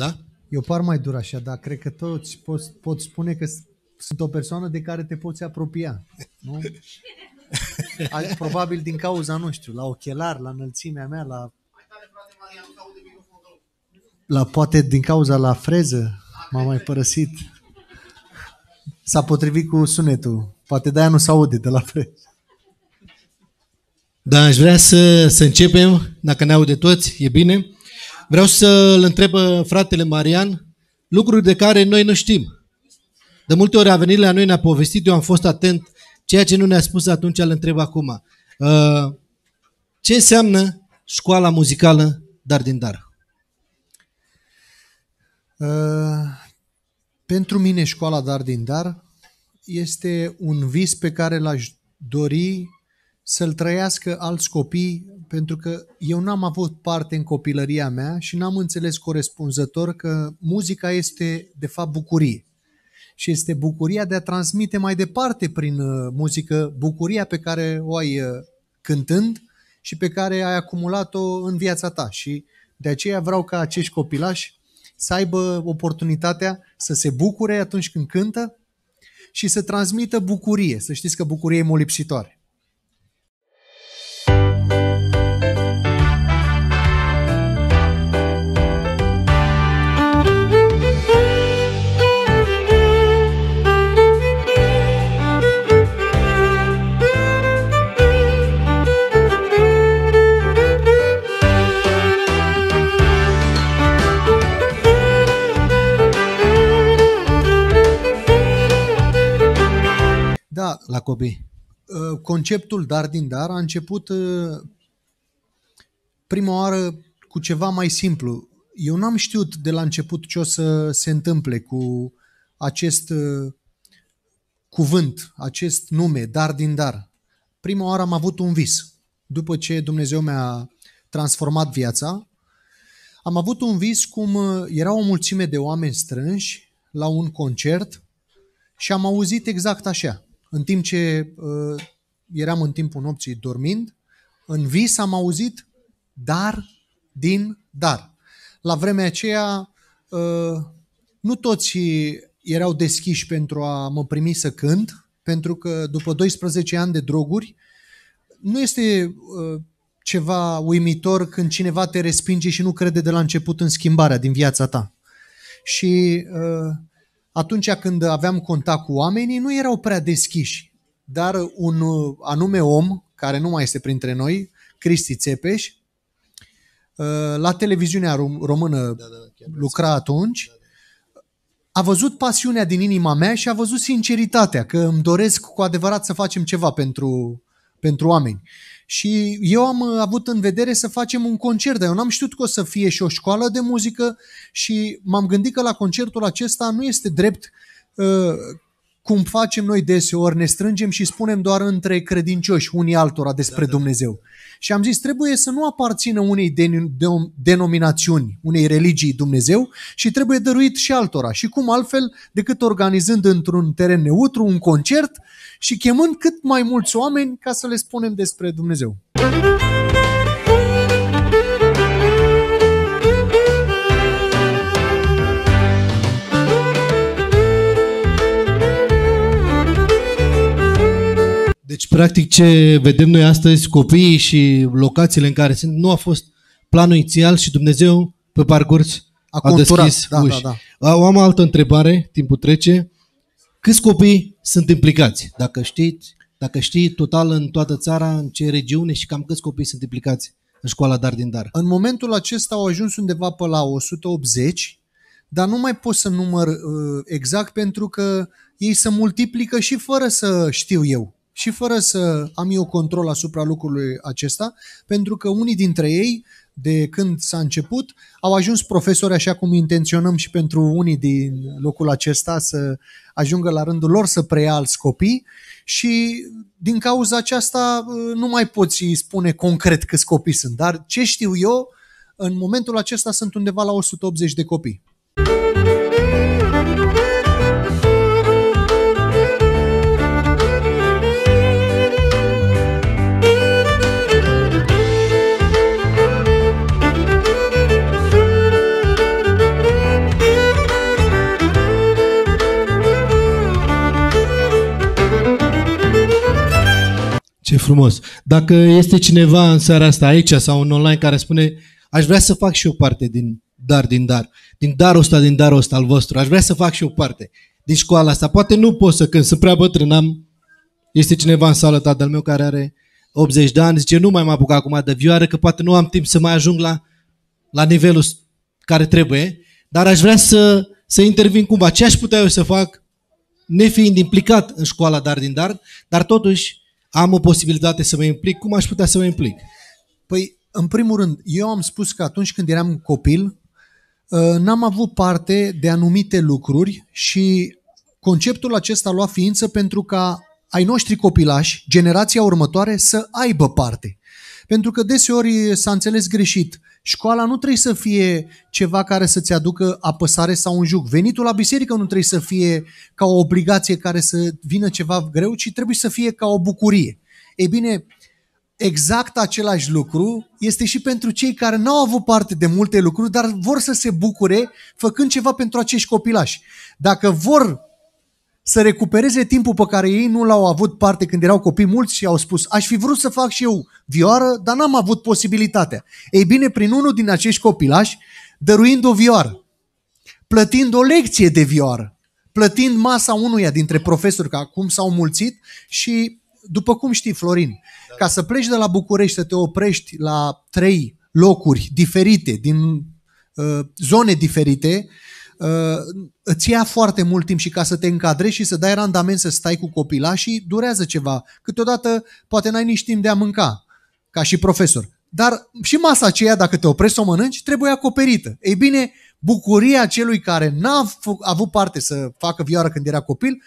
Da? Eu par mai dur așa, dar cred că toți pot, pot spune că sunt o persoană de care te poți apropia. Nu? Probabil din cauza, nu știu, la ochelar, la înălțimea mea, la... La poate din cauza la freză m-a mai părăsit. S-a potrivit cu sunetul. Poate de-aia nu se aude de la freză. Da, aș vrea să, să începem, dacă ne aude toți, e bine. Vreau să-l întreb fratele Marian lucruri de care noi nu știm. De multe ori a venit la noi, ne-a povestit, eu am fost atent, ceea ce nu ne-a spus atunci îl întreb acum. Uh, ce înseamnă școala muzicală Dar din Dar? Uh, pentru mine școala Dar din Dar este un vis pe care l-aș dori să-l trăiască alți copii, pentru că eu n-am avut parte în copilăria mea și n-am înțeles corespunzător că muzica este de fapt bucurie. Și este bucuria de a transmite mai departe prin uh, muzică bucuria pe care o ai uh, cântând și pe care ai acumulat-o în viața ta. Și de aceea vreau ca acești copilași să aibă oportunitatea să se bucure atunci când cântă și să transmită bucurie. Să știți că bucurie e molipsitoare. Da, la copii. Uh, conceptul dar din dar a început uh, prima oară cu ceva mai simplu. Eu n-am știut de la început ce o să se întâmple cu acest uh, cuvânt, acest nume, dar din dar. Prima oară am avut un vis. După ce Dumnezeu mi-a transformat viața, am avut un vis cum era o mulțime de oameni strânși la un concert și am auzit exact așa. În timp ce uh, eram în timpul nopții dormind, în vis am auzit dar din dar. La vremea aceea, uh, nu toți erau deschiși pentru a mă primi să cânt, pentru că după 12 ani de droguri, nu este uh, ceva uimitor când cineva te respinge și nu crede de la început în schimbarea din viața ta. Și uh, atunci când aveam contact cu oamenii, nu erau prea deschiși. Dar un uh, anume om, care nu mai este printre noi, Cristi Țepeș, uh, la televiziunea română da, da, lucra atunci, a văzut pasiunea din inima mea și a văzut sinceritatea, că îmi doresc cu adevărat să facem ceva pentru, pentru oameni. Și eu am uh, avut în vedere să facem un concert, dar eu n-am știut că o să fie și o școală de muzică și m-am gândit că la concertul acesta nu este drept uh, cum facem noi deseori, ne strângem și spunem doar între credincioși unii altora despre da, da. Dumnezeu. Și am zis, trebuie să nu aparțină unei denominațiuni, unei religii Dumnezeu și trebuie dăruit și altora. Și cum altfel decât organizând într-un teren neutru un concert și chemând cât mai mulți oameni ca să le spunem despre Dumnezeu. Practic, ce vedem noi astăzi, copiii și locațiile în care sunt, nu a fost planul inițial și Dumnezeu, pe parcurs, a, a deschis da, uși. Da, da. Am o altă întrebare, timpul trece. Câți copii sunt implicați? Dacă știți, dacă știi total în toată țara, în ce regiune și cam câți copii sunt implicați în școala Dar din Dar? În momentul acesta au ajuns undeva pe la 180, dar nu mai pot să număr uh, exact pentru că ei se multiplică și fără să știu eu și fără să am eu control asupra lucrului acesta, pentru că unii dintre ei, de când s-a început, au ajuns profesori așa cum intenționăm și pentru unii din locul acesta să ajungă la rândul lor să preia alți copii și din cauza aceasta nu mai poți spune concret câți copii sunt, dar ce știu eu, în momentul acesta sunt undeva la 180 de copii. Frumos. Dacă este cineva în seara asta aici sau în online care spune aș vrea să fac și o parte din dar din dar, din darul ăsta, din darul ăsta al vostru, aș vrea să fac și o parte din școala asta. Poate nu pot să când sunt prea bătrân, am... Este cineva în sală, tatăl meu, care are 80 de ani, zice, nu mai mă apuc acum de vioară, că poate nu am timp să mai ajung la, la nivelul care trebuie, dar aș vrea să, să intervin cumva. Ce aș putea eu să fac, nefiind implicat în școala Dar din Dar, dar totuși am o posibilitate să mă implic, cum aș putea să mă implic? Păi, în primul rând, eu am spus că atunci când eram copil, ă, n-am avut parte de anumite lucruri și conceptul acesta a luat ființă pentru ca ai noștri copilași, generația următoare, să aibă parte. Pentru că deseori s-a înțeles greșit. Școala nu trebuie să fie ceva care să-ți aducă apăsare sau un juc. Venitul la biserică nu trebuie să fie ca o obligație care să vină ceva greu, ci trebuie să fie ca o bucurie. Ei bine, exact același lucru este și pentru cei care n-au avut parte de multe lucruri, dar vor să se bucure făcând ceva pentru acești copilași. Dacă vor să recupereze timpul pe care ei nu l-au avut parte când erau copii mulți și au spus aș fi vrut să fac și eu vioară, dar n-am avut posibilitatea. Ei bine, prin unul din acești copilași, dăruind o vioară, plătind o lecție de vioară, plătind masa unuia dintre profesori, că acum s-au mulțit și, după cum știi, Florin, ca să pleci de la București, să te oprești la trei locuri diferite, din uh, zone diferite, uh, îți ia foarte mult timp și ca să te încadrezi și să dai randament să stai cu copilașii, durează ceva. Câteodată poate n-ai nici timp de a mânca, ca și profesor. Dar și masa aceea, dacă te oprești să o mănânci, trebuie acoperită. Ei bine, bucuria celui care n-a avut parte să facă vioară când era copil,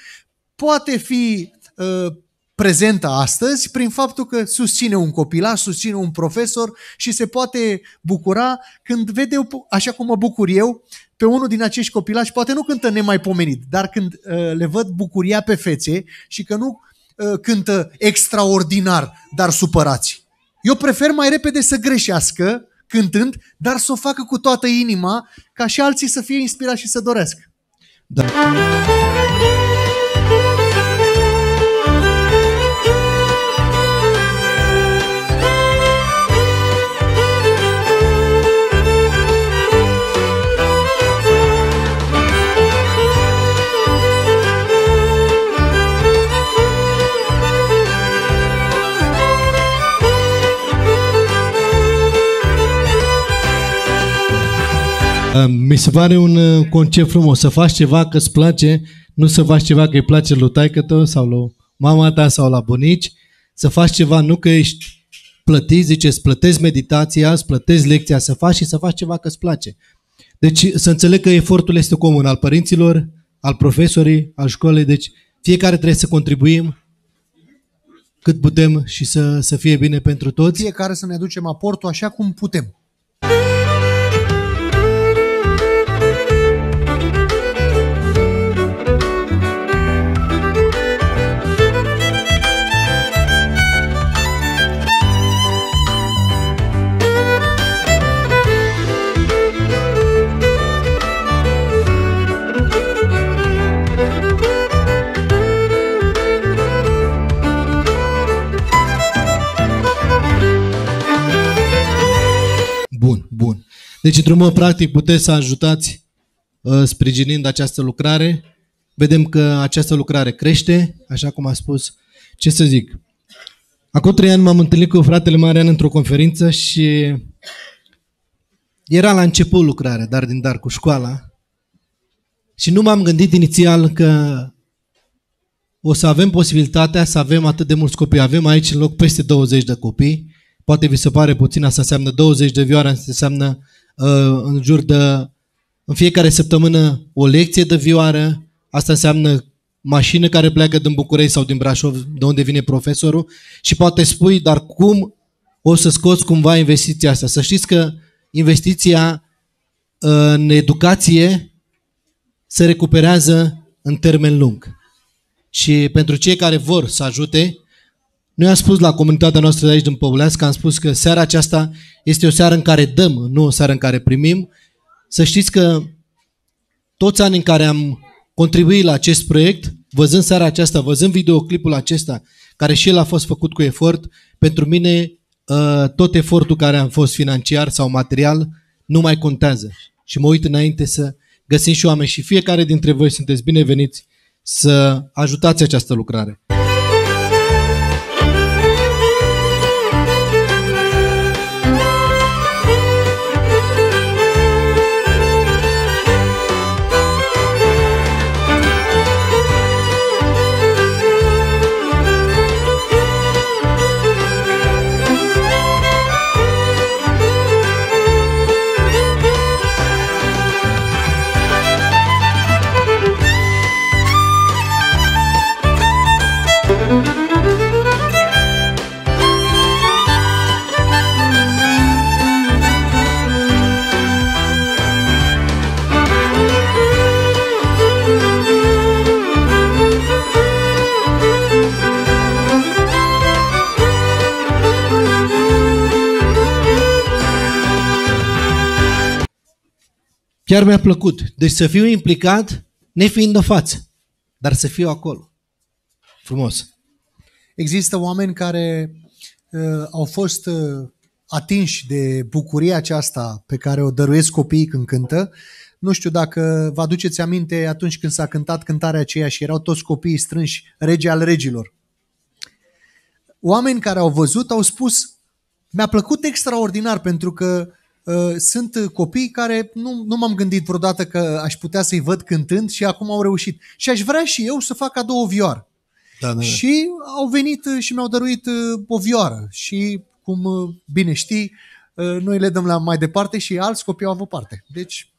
poate fi uh, prezentă astăzi prin faptul că susține un copilaș, susține un profesor și se poate bucura când vede, așa cum mă bucur eu, pe unul din acești copilași, poate nu cântă nemaipomenit, dar când uh, le văd bucuria pe fețe și că nu uh, cântă extraordinar, dar supărați. Eu prefer mai repede să greșească cântând, dar să o facă cu toată inima, ca și alții să fie inspirați și să dorească. Da. Mi se pare un uh, concept frumos. Să faci ceva că îți place, nu să faci ceva că îi place lui taică tău sau lui mama ta sau la bunici. Să faci ceva nu că ești plătit, zice, îți plătesc meditația, îți plătesc lecția să faci și să faci ceva că îți place. Deci să înțeleg că efortul este comun al părinților, al profesorii, al școlii, deci fiecare trebuie să contribuim cât putem și să, să fie bine pentru toți. Fiecare să ne aducem aportul așa cum putem. Deci, într-un mod practic, puteți să ajutați uh, sprijinind această lucrare. Vedem că această lucrare crește, așa cum a spus. Ce să zic? Acum trei ani m-am întâlnit cu fratele Marian într-o conferință și era la început lucrarea, dar din dar cu școala. Și nu m-am gândit inițial că o să avem posibilitatea să avem atât de mulți copii. Avem aici în loc peste 20 de copii. Poate vi se pare puțin, asta înseamnă 20 de vioare, asta înseamnă Uh, în jur de în fiecare săptămână o lecție de vioară, asta înseamnă mașină care pleacă din București sau din Brașov, de unde vine profesorul, și poate spui, dar cum o să scoți cumva investiția asta? Să știți că investiția uh, în educație se recuperează în termen lung. Și pentru cei care vor să ajute, noi am spus la comunitatea noastră de aici din Păulească, am spus că seara aceasta este o seară în care dăm, nu o seară în care primim. Să știți că toți anii în care am contribuit la acest proiect, văzând seara aceasta, văzând videoclipul acesta, care și el a fost făcut cu efort. Pentru mine, uh, tot efortul care a fost financiar sau material nu mai contează. Și mă uit înainte să găsim și oameni și fiecare dintre voi sunteți bineveniți să ajutați această lucrare. Chiar mi-a plăcut. Deci să fiu implicat, nefiind o față, dar să fiu acolo. Frumos. Există oameni care uh, au fost uh, atinși de bucuria aceasta pe care o dăruiesc copiii când cântă. Nu știu dacă vă aduceți aminte atunci când s-a cântat cântarea aceea și erau toți copiii strânși, rege al regilor. Oameni care au văzut au spus, mi-a plăcut extraordinar pentru că Uh, sunt copii care nu, nu m-am gândit vreodată că aș putea să-i văd cântând și acum au reușit. Și aș vrea și eu să fac cadou o vioară. Da, da, da. Și au venit și mi-au dăruit uh, o vioară. Și, cum uh, bine știi, noi le dăm la mai departe și alți copii au avut parte. Deci